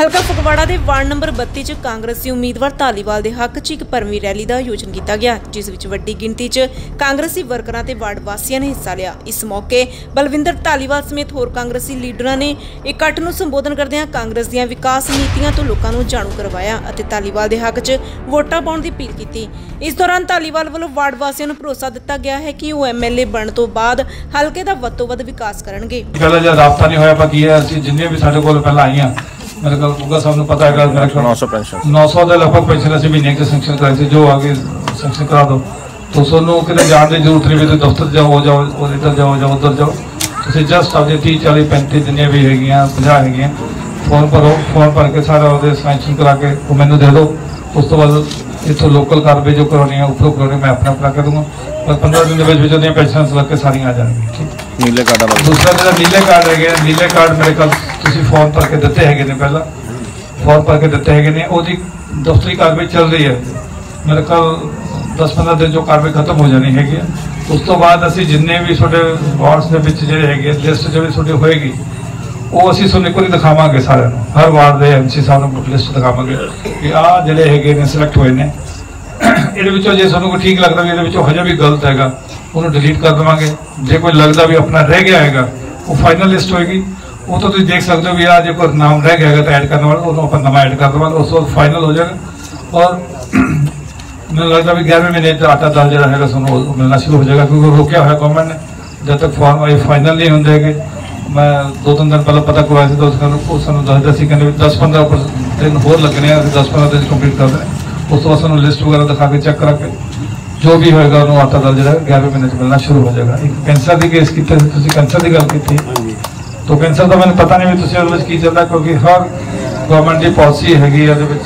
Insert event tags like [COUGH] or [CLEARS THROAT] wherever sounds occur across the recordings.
ਹਲਕਾ ਫਗਵਾੜਾ ਦੇ ward number 32 ਚ ਕਾਂਗਰਸੀ ਉਮੀਦਵਾਰ ਧਾਲੀਵਾਲ ਦੇ ਹੱਕ 'ਚ ਇੱਕ ਭਰਵੀਂ ਰੈਲੀ ਦਾ ਆਯੋਜਨ ਕੀਤਾ ਗਿਆ, ਜਿਸ ਵਿੱਚ ਵੱਡੀ ਗਿਣਤੀ 'ਚ ਕਾਂਗਰਸੀ ਵਰਕਰਾਂ ਤੇ ਵਾਰਡ ਵਾਸੀਆਂ ਨੇ ਹਿੱਸਾ ਲਿਆ। ਇਸ ਮੌਕੇ ਬਲਵਿੰਦਰ ਧਾਲੀਵਾਲ ਸਮੇਤ ਹੋਰ ਕਾਂਗਰਸੀ ਲੀਡਰਾਂ ਨੇ ਇਕੱਠ ਨੂੰ ਸੰਬੋਧਨ ਕਰਦਿਆਂ ਕਾਂਗਰਸ ਦੀਆਂ ਵਿਕਾਸ ਨੀਤੀਆਂ ਤੋਂ ਲੋਕਾਂ ਨੂੰ ਜਾਣੂ ਕਰਵਾਇਆ ਅਤੇ ਧਾਲੀਵਾਲ ਦੇ ਹੱਕ 'ਚ ਵੋਟਾਂ ਪਾਉਣ ਦੀ ਅਪੀਲ ਕੀਤੀ। ਇਸ ਦੌਰਾਨ ਧਾਲੀਵਾਲ ਵੱਲੋਂ ਵਾਰਡ ਵਾਸੀਆਂ ਨੂੰ ਭਰੋਸਾ ਦਿੱਤਾ ਗਿਆ ਹੈ ਕਿ ਉਹ ਐਮਐਲਏ ਬਣਨ ਤੋਂ ਬਾਅਦ ਹਲਕੇ ਦਾ ਵੱਧ ਤੋਂ ਵੱਧ ਵਿਕਾਸ ਕਰਨਗੇ। ਪਹਿਲਾਂ ਜਦ ਰਾਬਤਾ ਨਹੀਂ ਹੋਇਆ, ਆਪਾਂ ਕੀ ਹੈ, ਅਸੀਂ ਜਿੰਨੇ ਵੀ ਸਾਡੇ ਕੋਲ ਪਹਿਲਾਂ ਆਈਆਂ ਮੇਰੇ ਕੋਲ ਗੁੱਗਾ ਸਾਹਿਬ ਨੂੰ ਪਤਾ ਹੈਗਾ ਮੇਰੇ ਕੋਲ 900 ਪੈਨਸ਼ਨ 900 ਦੇ ਲਗਭਗ ਪੈਨਸ਼ਨ ਅਸੀਂ ਮਹੀਨੇ ਕੇ ਸੈਂਕਸ਼ਨ ਕਰਾਏ ਸੀ ਜੋ ਆਗੇ ਸੈਂਕਸ਼ਨ ਕਰਾ ਦੋ ਤੋ ਤੁਹਾਨੂੰ ਕਿਤੇ ਜਾਣ ਦੀ ਜ਼ਰੂਰਤ ਨਹੀਂ ਵੀ ਤੁਸੀਂ ਦਫ਼ਤਰ ਜਾਓ ਜਾਓ ਉਹ ਇੱਧਰ ਜਾਓ ਜਾਂ ਉੱਧਰ ਜਾਓ। ਤੁਸੀਂ ਜਸਟ ਆਪਦੇ 30 40 35 ਜਿੰਨੀਆਂ ਵੀ ਹੈਗੀਆਂ 50 ਹੈਗੀਆਂ ਫੋਨ ਭਰੋ ਫੋਨ ਭਰ ਕੇ ਸਾਰਾ ਉਹਦੇ ਸੈਂਕਸ਼ਨ ਕਰਾ ਕੇ ਉਹ ਮੈਨੂੰ ਦੇ ਦਿਓ। ਉਸ ਤੋਂ ਬਾਅਦ ਇੱਥੋਂ ਲੋਕਲ ਕਾਰਵਾਈ ਜੋ ਕਰਾਉਣੀ ਹੈ ਉੱਪਰੋਂ ਕਰਾਉਣੀ ਮੈਂ ਆਪਣਾ ਆਪਣਾ ਕਰ ਦੂੰਗਾ ਪਰ 15 ਦਿਨ ਦੇ ਵਿੱਚ ਵਿੱਚ ਉਹਦੀਆਂ ਪੈਨਸ਼ਨਸ ਲੱਗ ਕੇ ਸਾਰੀਆਂ ਆ ਜਾਣਗੀਆਂ ਠੀਕ? ਨੀਲੇ ਕਾਰਡਾਂ ਵਾਲਾ। ਦੂਸਰਾ ਜਿਹੜਾ ਨੀਲੇ ਕਾਰਡ ਹੈਗੇ ਆ, ਨੀਲੇ ਕਾਰਡ ਮੇਰੇ ਕੋਲ ਤੁਸੀਂ ਫੋਨ ਭਰ ਕੇ ਦਿੱਤੇ ਹੈਗੇ ਨੇ ਪਹਿਲਾਂ। ਫੋਨ ਭਰ ਕੇ ਦਿੱਤੇ ਹੈਗੇ ਨੇ ਉਹਦੀ ਦਫ਼ਤਰੀ ਕਾਰਵਾਈ ਚੱਲ ਰਹੀ ਹੈ। ਮੇਰੇ ਕੋਲ 10-15 ਦਿਨ ਜੋ ਕਾਰਵਾਈ ਖਤਮ ਹੋ ਜਾਣੀ ਹੈਗੀ ਹੈ ਉਸ ਤੋਂ ਬਾਅਦ ਅਸੀਂ ਜਿੰਨੇ ਵੀ ਤੁਹਾਡੇ ਵਾਰਡਸ ਦੇ ਵਿੱਚ ਜਿਹੜੇ ਹੈਗੇ ਲਿਸਟ ਜਿਹੜੀ ਤੁਹਾਡੀ ਹੋਏਗੀ ਉਹ ਅਸੀਂ ਤੁਹਾਨੂੰ ਇੱਕ ਵਾਰੀ ਦਿਖਾਵਾਂਗੇ ਸਾਰਿਆਂ ਨੂੰ। ਹਰ ਵਾਰਡ ਦੇ ਐਮਸੀ ਸਾਹਿਬ ਨੂੰ ਲਿਸਟ ਦਿਖਾਵਾਂਗੇ ਕਿ ਆਹ ਜਿਹੜੇ ਹੈਗੇ ਨੇ ਸਿਲੈਕਟ ਹੋਏ ਨੇ। ਇਹਦੇ ਵਿੱਚੋਂ ਜੇ ਤੁਹਾਨੂੰ ਕੋਈ ਠੀਕ ਲੱਗਦਾ ਵੀ ਇਹਦੇ ਵਿੱਚੋਂ ਹਜੇ ਵੀ ਗਲਤ ਹੈਗਾ, ਉਹਨੂੰ ਡਿਲੀਟ ਕਰ ਦੇਵਾਂਗੇ। ਜੇ ਕੋਈ ਲੱਗਦਾ ਵੀ ਆਪਣਾ ਰਹਿ ਗਿਆ ਹੈਗਾ, ਉਹ ਫਾਈਨਲ ਲਿਸਟ ਹੋਏਗੀ। ਉਹ ਤਾਂ ਤੁਸੀਂ ਦੇਖ ਸਕਦੇ ਹੋ ਵੀ ਆ ਜੇ ਕੋਈ ਨਾਮ ਰਹਿ ਗਿਆ ਹੈਗਾ ਤਾਂ ਐਡ ਕਰਨ ਵਾਲਾ, ਉਹਨੂੰ ਆਪਾਂ ਨਵਾਂ ਐਡ ਕਰ ਦੇਵਾਂਗੇ ਉਸ ਤੋਂ ਬਾਅਦ ਫਾਈਨਲ ਹੋ ਜਾਏਗਾ। ਔਰ [CLEARS THROAT] ਮੈਨੂੰ ਲੱਗਦਾ ਵੀ 11ਵੇਂ ਮਹੀਨੇ ਤੇ ਆਟਾ ਦਾਲ ਜਿਹੜਾ ਹੈਗਾ ਤੁਹਾਨੂੰ ਉਹ ਮਿਲਣਾ ਸ਼ੁਰੂ ਹੋ ਜਾਏਗਾ, ਕਿਉਂਕਿ ਉਹ ਰੋਕਿਆ ਹੋਇਆ ਗਵਰਨਮੈਂਟ ਨੇ। ਜਦ ਤੱਕ ਫਾਰਮ ਇਹ ਫਾਈਨਲ ਨਹੀਂ ਹੁੰਦੇ ਹੈਗੇ। ਮੈਂ ਦੋ ਤਿੰਨ ਦਿਨ ਪਹਿਲਾਂ ਪਤਾ ਕਰਵਾਇਆ ਸੀ ਤਾਂ ਉਸ ਨੂੰ, ਉਹ ਸਾਨੂੰ ਦੱਸਦਾ ਸੀ, ਕਹਿੰਦੇ 10 15 ਦਿਨ ਹੋਰ ਲੱਗਣੇ ਆ, ਅਸੀਂ 10 15 ਦਿਨ ਕੰਪਲੀਟ ਕਰ ਦੇਣੇ। ਉਸ ਤੋਂ ਬਾਅਦ ਸਾਨੂੰ ਲਿਸਟ ਵਗੈਰਾ ਦਿਖਾ ਕੇ ਚੈੱਕ ਕਰਾ ਕੇ ਜੋ ਵੀ ਹੋਏਗਾ ਉਹਨੂੰ ਆਟਾ ਦਾਲ ਜਿਹੜਾ 11ਵੇਂ ਮਹੀਨੇ ਚ ਮਿਲਣਾ ਸ਼ੁਰੂ ਹੋ ਜਾਏਗਾ ਇੱਕ ਕੈਂਸਰ ਦੀ ਕੇਸ ਕੀਤਾ ਤੁਸੀਂ ਕੈਂਸਰ ਦੀ ਗੱਲ ਕੀਤੀ ਤਾਂ ਕੈਂਸਰ ਦਾ ਮੈਨੂੰ ਪਤਾ ਨਹੀਂ ਵੀ ਤੁਸੀਂ ਉਹਦੇ ਵਿੱਚ ਕੀ ਚੱਲਦਾ ਕਿਉਂਕਿ ਹਰ ਗਵਰਨਮੈਂਟ ਦੀ ਪਾਲਿਸੀ ਹੈਗੀ ਆ ਉਹਦੇ ਵਿੱਚ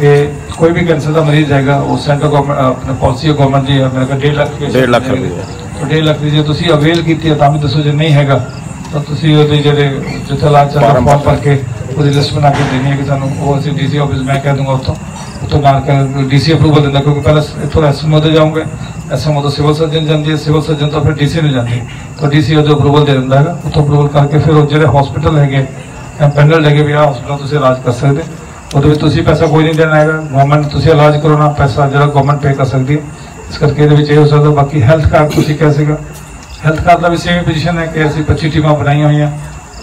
ਕਿ ਕੋਈ ਵੀ ਕੈਂਸਰ ਦਾ ਮਰੀਜ਼ ਹੈਗਾ ਉਹ ਸੈਂਟਰ ਗਵਰਨਮੈਂਟ ਆਪਣੀ ਪਾਲਿਸੀ ਹੈ ਗਵਰਨਮੈਂਟ ਦੀ ਮੇਰੇ ਕੋਲ 1.5 ਲੱਖ patient ਡੇਢ ਲੱਖ ਹੈਗੇ। ਰੁਪਏ। ਤਾਂ 1.5 ਲੱਖ ਦੀ ਜੇ ਤੁਸੀਂ ਅਵੇਲ ਕੀਤੀ ਹੈ ਤਾਂ ਵੀ ਦੱਸੋ ਜੇ ਨਹੀਂ ਹੈਗਾ ਤਾਂ ਤੁਸੀਂ ਉਹਦੇ ਜਿਹੜੇ ਜਿੱਥੇ ਫਾਰਮ ਫਾਰਮ ਭਰ ਕੇ ਉਹਦੀ ਲਿਸਟ ਬਣਾ ਕੇ ਦੇਣੀ ਹੈ ਕਿ ਸਾਨੂੰ ਉਹ ਅਸੀਂ ਡੀਸੀ ਆਫਿਸ ਮੈਂ ਕਹਿ ਦੂੰਗਾ ਉੱਥੋਂ। ਉੱਥੋਂ ਮਾਰ ਕੇ ਡੀਸੀ ਅਪਰੂਵਲ ਦਿੰਦਾ ਕਿਉਂਕਿ ਪਹਿਲਾਂ ਇੱਥੋਂ ਐਸਐਮਓ ਤੇ ਜਾਓਗੇ ਐਸਐਮਓ ਤੋਂ ਸਿਵਲ ਸਰਜਨ ਜਾਂਦੀ ਹੈ ਸਿਵਲ ਸਰਜਨ ਤੋਂ ਫਿਰ ਡੀਸੀ ਨੂੰ ਜਾਂਦੀ ਹੈ। ਤਾਂ ਡੀਸੀ ਉਹਦੇ ਅਪਰੂਵਲ ਦੇ ਦਿੰਦਾ ਹੈਗਾ ਉੱਥੋਂ ਅਪਰੂਵਲ ਕਰਕੇ ਫਿਰ ਉਹ ਜਿਹੜੇ ਹਸਪੀਟਲ ਹੈਗੇ ਪੈਨਲ ਹੈਗੇ ਵੀ ਆ ਹਸਪੀਟਲ ਤੁਸੀਂ ਇਲਾਜ ਕਰ ਸਕਦੇ। ਉਹਦੇ ਵਿੱਚ ਤੁਸੀਂ ਪੈਸਾ ਕੋਈ ਨਹੀਂ ਦੇਣਾ ਹੈਗਾ ਗਵਰਨਮੈਂਟ ਤੁਸੀਂ ਇਲਾਜ ਕਰਾਉਣਾ ਪੈਸਾ ਜਿਹੜਾ ਗਵਰਨਮੈਂਟ ਪੇ ਕਰ ਸਕਦੀ ਹੈ। ਇਸ ਕਰਕੇ ਇਹਦੇ ਵਿੱਚ ਇਹ ਹੋ ਸਕਦਾ ਬਾਕੀ ਹੈਲਥ ਕਾਰਡ ਤੁਸੀਂ ਕਹਿ ਸੀਗਾ ਹੈਲਥ ਕਾਰਡ ਦਾ ਵੀ ਸੇਮ ਪੋਜੀਸ਼ਨ ਹੈ ਕਿ ਅਸੀਂ 25 ਟੀਮਾਂ ਬਣਾਈਆਂ ਹੋਈਆਂ।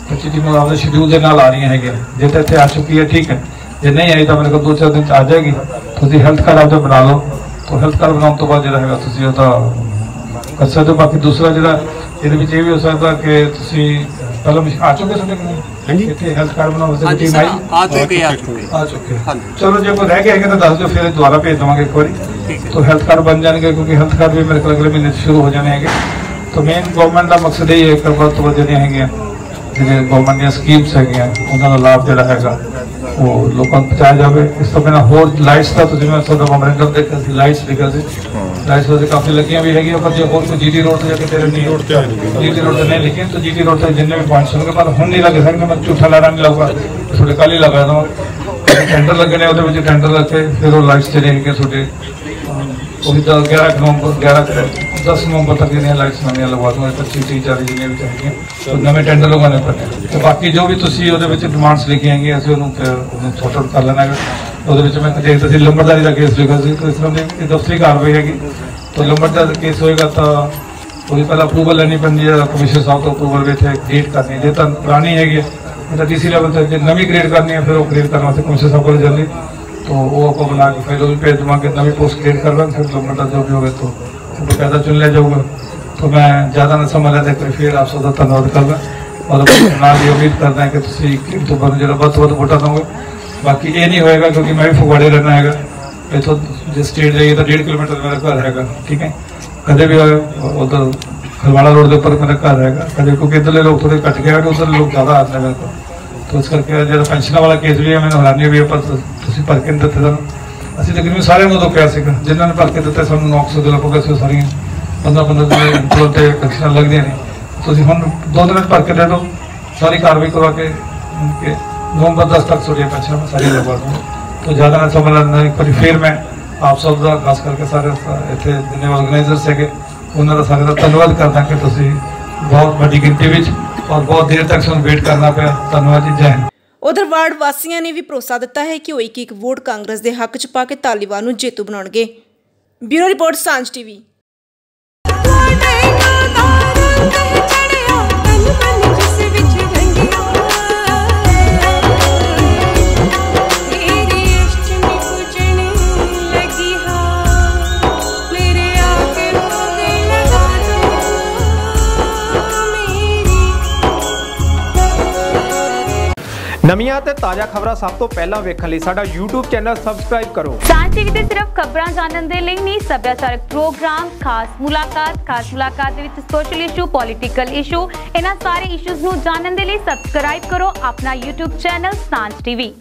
25 ਟੀਮਾਂ ਆਪਦੇ ਸ਼ਡਿਊਲ ਦੇ ਨਾਲ ਆ ਰਹੀਆਂ ਹੈਗੀਆਂ। ਜੇ ਤਾਂ ਇੱਥੇ ਆ ਚੁੱਕੀ ਹੈ ਠੀਕ ਹੈ। ਜੇ ਨਹੀਂ ਆਈ ਤਾਂ ਮੇਰੇ ਕੋਲ ਦੋ ਚਾਰ ਦਿਨ ਚ ਆ ਜਾਏਗੀ। ਤੁਸੀਂ ਹੈਲਥ ਕਾਰਡ ਆਪਦਾ ਬਣਾ ਲਓ। ਤਾਂ ਹੈਲਥ ਕਾਰਡ ਬਣਾਉਣ ਤੋਂ ਬਾਅਦ ਜਿਹੜਾ ਹੈਗਾ ਤੁਸੀਂ ਉਹਦਾ ਕਰ ਸਕਦੇ ਹੋ। ਬਾਕੀ ਦੂਸਰਾ ਜਿਹੜਾ ਇਹਦੇ ਵਿੱਚ ਇਹ ਵੀ ਹੋ ਸਕਦਾ ਕਿ ਤੁਸੀਂ ਪਹਿਲਾਂ ਆ ਚੁੱਕੇ ਸਾਡੇ ਕੋਲ? ਹਾਂਜੀ। ਇੱਥੇ ਹੈਲਥ ਕਾਰਡ ਬਣਾਉਣ ਵਾਸਤੇ ਟੀਮ ਆਈ? ਆ ਚੁੱਕੇ ਆ। ਚੁੱਕੇ ਆ ਚੁੱਕੇ ਹਾਂਜੀ। ਚਲੋ ਜੇ ਕੋਈ ਰਹਿ ਗਿਆ ਹੈਗਾ ਤਾਂ ਦੱਸ ਦਿਓ ਫਿਰ ਦੁਬਾਰਾ ਭੇਜ ਦਵਾਂਗੇ ਇੱਕ ਵਾਰੀ। ਠੀਕ ਹੈ। ਤਾਂ ਹੈਲਥ ਕਾਰਡ ਬਣ ਜਾਣਗੇ ਕਿਉਂਕਿ ਹੈਲਥ ਕਾਰਡ ਵੀ ਮੇਰੇ ਕੋਲ ਅਗਲੇ ਮਹੀਨੇ 'ਚ ਸ਼ੁਰੂ ਹੋ ਜਾਣੇ ਹੈਗੇ। ਤਾਂ ਮੇਨ ਗਵਰਨਮੈਂਟ ਦਾ ਮਕਸਦ ਇਹ ਹੈ ਕਿ ਵੱਧ ਤੋਂ ਵੱਧ ਜਿਹੜੀਆਂ ਹੈਗੀਆਂ ਜਿਹੜੇ ਗਵਰਨਮੈਂਟ ਦੀਆਂ ਸਕੀਮਸ ਹੈਗੀਆਂ, ਉਹਨਾਂ ਦਾ ਲਾਭ ਜਿਹੜਾ ਹੈਗਾ, ਉਹ ਲੋਕਾਂ ਨੂੰ ਪਹੁੰਚਾਇਆ ਜਾਵੇ। ਇਸ ਤੋਂ ਬਿਨਾਂ ਹੋਰ ਲਾਈਟਸ ਦਾ ਤੁਸੀਂ ਮੈਂ ਤੁਹਾਡਾ ਮੈਮੋਰੈਂਡਮ ਦੇਖਿਆ ਸੀ ਲਾਈਟਸ ਲਿਖਿਆ ਸੀ। ਲਾਈਟਸ ਉਹਦੇ ਕਾਫੀ ਲੱਗੀਆਂ ਵੀ ਹੈਗੀਆਂ, ਪਰ ਜੇ ਹੋਰ ਕੋਈ ਜੀਟੀ ਰੋਡ ਤੇ ਜਾ ਕੇ ਤੇਰੇ ਨਹੀਂ ਰੋਡ ਤੇ ਜੀਟੀ ਰੋਡ ਤੇ ਨਹੀਂ ਲਿਖੀਆਂ, ਤਾਂ ਜੀਟੀ ਰੋਡ ਤੇ ਜਿੰਨੇ ਵੀ ਪੁਆਇੰਟਸ ਹੋਣਗੇ ਪਰ ਹੁਣ ਨਹੀਂ ਲੱਗੇ ਸਕਦੇ, ਮੈਂ ਝੂਠਾ ਲਾਣਾ ਨਹੀਂ ਲਾਊਗਾ। ਤੁਹਾਡੇ ਕੱਲ ਹੀ ਲਗਾ ਦਵਾਂ। ਟੈਂਡਰ ਲੱਗਣੇ ਉਹਦੇ ਵਿੱਚ ਟੈਂਡਰ ਲੱਗੇ ਫਿਰ ਉਹ ਲਾਈਟਸ ਜਿਹੜੇ ਹੈਗੇ ਤੁਹਾਡੇ ਉਹੀ ਤਾਂ 11 ਕੁ ਨਵੰਬਰ 11 ਕੁ- 10 ਨਵੰਬਰ ਤੱਕ ਜਿਹੜੀਆਂ ਲਾਈਟਸ ਨਵੀਆਂ ਲਗਵਾ ਦੂੰਗਾ 25 30 40 ਜਿੰਨੀਆਂ ਵੀ ਚਾਹੀਦੀਆਂ ਤਾਂ ਨਵੇਂ ਟੈਂਡਰ ਲਗਾਉਣੇ ਪੈਣੇ। ਤੇ ਬਾਕੀ ਜੋ ਵੀ ਤੁਸੀਂ ਉਹਦੇ ਵਿੱਚ ਡਿਮਾਂਡਸ ਲਿਖੀਆਂ ਹੈਗੀਆਂ ਅਸੀਂ ਉਹਨੂੰ ਫਿਰ ਉਹਨੂੰ ਸੌਟ ਆਊਟ ਕਰ ਲੈਣਾ ਉਹਦੇ ਵਿੱਚ ਮੈਂ ਦੇਖਦਾ ਸੀ ਲੰਬੜਦਾਰੀ ਦਾ ਕੇਸ ਲਿਖਿਆ ਸੀ ਤਾਂ ਇਸ ਤਰ੍ਹਾਂ ਦੀ ਦਫ਼ਤਰੀ ਕਾਰਵਾਈ ਹੈਗੀ। ਤਾਂ ਲੰਬੜਦਾਰ ਦਾ ਕੇਸ ਹੋਏਗਾ ਤਾਂ ਉਹਦੀ ਪਹਿਲਾਂ ਅਪਰੂਵਲ ਲੈਣੀ ਪੈਂਦੀ ਹੈ ਕਮਿਸ਼ਨਰ ਸਾਹਿਬ ਤੋਂ ਅਪਰੂਵਲ ਵੀ ਇੱਥੇ ਕ੍ਰੀਏਟ ਕਰਨੀ। ਜੇ ਤਾਂ ਪੁਰਾਣੀ ਹੈਗੀ ਤਾਂ ਡੀਸੀ ਲੈਵਲ ਤੇ ਜੇ ਨਵੀਂ ਕ੍ਰੀਏਟ ਕਰਨੀ ਹੈ ਫਿਰ ਉਹ ਕ੍ਰੀਏਟ ਕਰਨ ਵਾਸਤੇ ਕਮਿਸ਼ਨਰ ਸਾਹਿਬ ਕੋਲ ਜਾਂਦੀ तो वो आपको बना के फिर वो भी भेज दूंगा कि नवी पोस्ट क्रिएट कर रहा फिर लोग जो भी होगा तो बकायदा चुन लिया जाऊंगा तो मैं ज़्यादा न समझ लेते कोई फिर आप सबका धन्यवाद करना और ਨਾਲ ਹੀ ਉਮੀਦ ਕਰਦਾ ਕਿ ਤੁਸੀਂ ਕਿ ਤੋਂ ਬਾਅਦ ਜਿਹੜਾ ਵੱਧ ਤੋਂ ਵੱਧ ਵੋਟਾਂ ਦੋਗੇ ਬਾਕੀ ਇਹ ਨਹੀਂ ਹੋਏਗਾ ਕਿਉਂਕਿ ਮੈਂ ਵੀ ਫਗਵਾੜੇ ਰਹਿਣਾ ਹੈਗਾ ਇਥੋਂ ਜੇ ਸਟੇਟ ਜਾਈਏ ਤਾਂ 1.5 ਕਿਲੋਮੀਟਰ ਮੇਰਾ ਘਰ ਹੈਗਾ ਠੀਕ ਹੈ ਕਦੇ ਵੀ ਉਧਰ ਖਲਵਾੜਾ ਰੋਡ ਦੇ ਉੱਪਰ ਮੇਰਾ ਘਰ ਹੈਗਾ ਕਦੇ ਕਿਉਂਕਿ ਇੱਧਰਲੇ ਲੋਕ ਥੋੜੇ ਘੱਟ ਗਏ ਕਿ ਉਧਰ ਲੋਕ ਜ਼ਿਆਦਾ ਆਉਂਦੇ ਮੇਰੇ ਉਸ ਕਰਕੇ ਜਿਹੜਾ ਪੈਨਸ਼ਨਾਂ ਵਾਲਾ ਕੇਸ ਵੀ ਹੈ, ਮੈਨੂੰ ਹੈਰਾਨੀ ਵੀ ਹੈ ਪਰ ਤੁਸੀਂ ਭਰ ਕੇ ਨਹੀਂ ਦਿੱਤੇ ਸਾਨੂੰ। ਅਸੀਂ ਤਕਰੀਬਨ ਸਾਰਿਆਂ ਨੂੰ ਉਦੋਂ ਕਿਹਾ ਸੀਗਾ, ਜਿਨ੍ਹਾਂ ਨੇ ਭਰ ਕੇ ਦਿੱਤੇ ਸਾਨੂੰ 900 ਦੇ ਲਗਭਗ ਅਸੀਂ ਸਾਰੀਆਂ 15 15 ਦਿਨ ਕੋਲ ਤੇ ਪੈਨਸ਼ਨਾਂ ਲੱਗਦੀਆਂ ਨੇ। ਤੁਸੀਂ ਹੁਣ ਦੋ ਦਿਨ 'ਚ ਭਰ ਕੇ ਦੇ ਦਿਓ, ਸਾਰੀ ਕਾਰਵਾਈ ਕਰਵਾ ਕੇ ਨਵੰਬਰ 10 ਤੱਕ ਤੁਹਾਡੀਆਂ ਪੈਨਸ਼ਨਾਂ ਸਾਰੀਆਂ ਲਗਵਾ ਦੂੰਗਾ। ਤੋ ਜ਼ਿਆਦਾ ਨਾ ਸਮਝ ਲੈਣਾ ਇੱਕ ਵਾਰੀ ਫਿਰ ਮੈਂ ਆਪ ਸਭ ਦਾ ਖਾਸ ਕਰਕੇ ਸਾਰੇ ਇੱਥੇ ਜਿੰਨੇ ਆਰਗੇਨਾਈਜ਼ਰਸ ਹੈਗੇ, ਉਹਨਾਂ ਦਾ ਸਾਰੇ ਦਾ ਧੰਨਵਾਦ ਕਰਦਾ ਕਿ ਤੁਸੀਂ ਬਹੁਤ ਵੱਡੀ ਗਿਣਤੀ ਵਿੱਚ ਔਰ ਬਹੁਤ ਦੇਰ ਤੱਕ ਸਾਨੂੰ ਵੇਟ ਕਰਨਾ ਪਿਆ। ਧੰਨਵਾਦ ਜੀ, ਜੈ ਉਧਰ ਵਾਰਡ ਵਾਸੀਆਂ ਨੇ ਵੀ ਭਰੋਸਾ ਦਿੱਤਾ ਹੈ ਕਿ ਉਹ ਇੱਕ ਇੱਕ ਵੋਟ ਕਾਂਗਰਸ ਦੇ ਹੱਕ 'ਚ ਪਾ ਕੇ ਧਾਲੀਵਾਲ ਨੂੰ ਜੇਤੂ ਬਣਾਉਣਗੇ। Bureau report Saanjh TV. ਨਵੀਆਂ ਤੇ ਤਾਜ਼ਾ ਖਬਰਾਂ ਸਭ ਤੋਂ ਪਹਿਲਾਂ ਵੇਖਣ ਲਈ ਸਾਡਾ YouTube ਚੈਨਲ ਸਬਸਕ੍ਰਾਈਬ ਕਰੋ। ਸਾਂਝ ਟੀਵੀ ਤੇ ਸਿਰਫ ਖਬਰਾਂ ਜਾਣਨ ਦੇ ਲਈ ਨਹੀਂ, ਸੱਭਿਆਚਾਰਕ ਪ੍ਰੋਗਰਾਮ, ਖਾਸ ਮੁਲਾਕਾਤ ਖਾਸ ਮੁਲਾਕਾਤ ਦੇ ਵਿੱਚ ਸੋਸ਼ਲ ਇਸ਼ੂ ਪੋਲਿਟੀਕਲ ਇਸ਼ੂ ਇਹਨਾਂ ਸਾਰੇ ਇਸ਼ੂਜ਼ ਨੂੰ ਜਾਣਨ ਦੇ ਲਈ ਸਬਸਕ੍ਰਾਈਬ ਕਰੋ ਆਪਣਾ YouTube ਚੈਨਲ ਸਾਂਝ ਟੀਵੀ